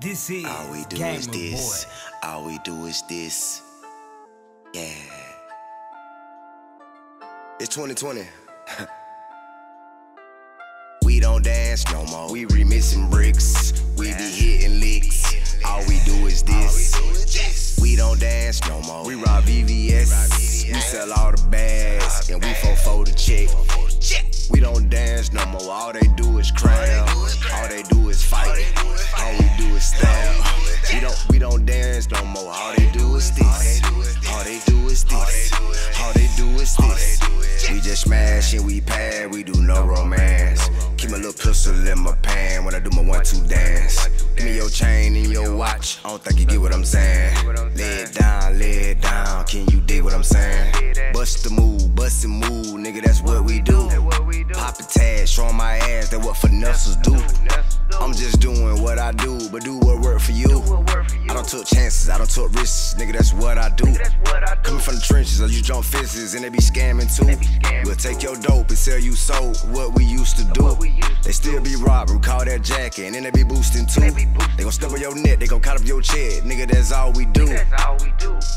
This is All we do Gamer is this. Boy. All we do is this. Yeah. It's 2020. we don't dance no more. We remixing bricks. We be hitting licks. All we do is this. We don't dance no more. We rob VVS. We sell all the bags. And we for the check. We don't dance no more. All they this. All they do is this. All they do is this. We just smash and we pad. We do no romance. Keep my little pistol in my pan when I do my one-two dance. Give me your chain and your watch. I don't think you get what I'm saying. Lay it down, lay it down. Can you dig what I'm saying? Bust the move, bust the move, nigga. That's what we do. Pop a tag, show my ass. That what finessers do. I'm just doing what I do, but do what work for you. I don't took chances, I don't took risks, nigga. That's what I do. Coming from the trenches, I you jump fences and they be scamming too. We'll take your dope and sell you soap, what we used to do. They still be robbing, call that jacket, and then they be boosting too. They gon' step on your neck, they gon' cut up your check, nigga. That's all we do.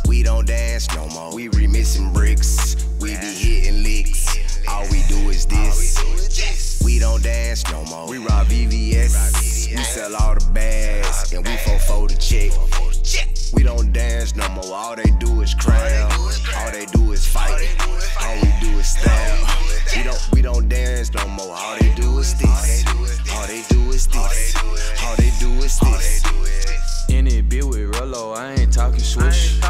We don't dance no more, we remixing bricks. We be hitting licks. All we do is this. We don't dance no more. We rock VVS. We sell all the bags. And we for the check. We don't dance no more. All they do is crowd. All they do is fight. All we do is style. We don't we don't dance no more. All they do is this. All they do is this. All they do is this. In it bit with Rolo, I ain't talking swish.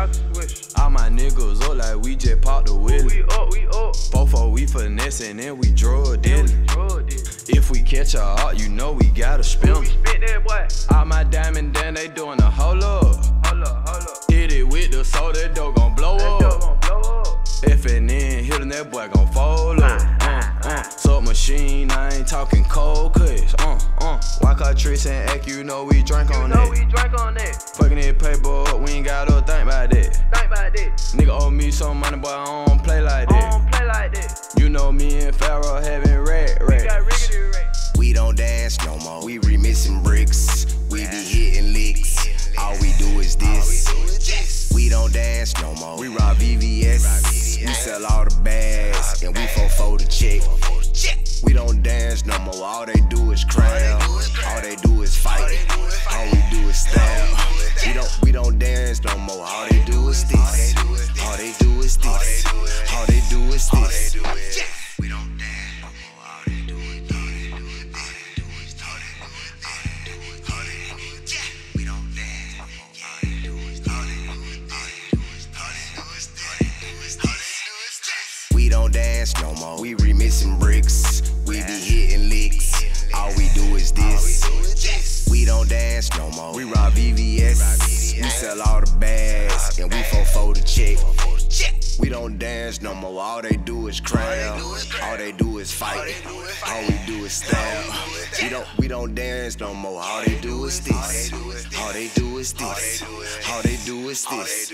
All my niggas up like we just popped the wheel. Both of we finessing and then we a dealing. If we catch a heart, you know we gotta spin. All my diamond then they doing a hold up. Hit it with the soul, that dough gon' blow up. Then hitting that boy gon' fold up. Uh, uh. Sub machine, I ain't talking cold cuts. Uh, uh. Walk out tricks and act, you know we drink on that. Fucking it paper up, we ain't gotta think about that. Nigga owe me some money, but I don't play like that. Know me and Pharoah having rat rats. We don't dance no more. We remixing bricks. We be hitting licks. All we do is this. We don't dance no more. We rob VVS. We sell all the bags. And we for the check. We don't dance no more. All they do is crowd. Don't dance no more. We remixing bricks. We be hitting licks. All we do is this. We don't dance no more. We rock VVS. We sell all the bags. And we for the check. We don't dance no more. All they do is crowd. All they do is fight. All we do is style. We don't we don't dance no more. All they do is this. All they do is this. All they do is this.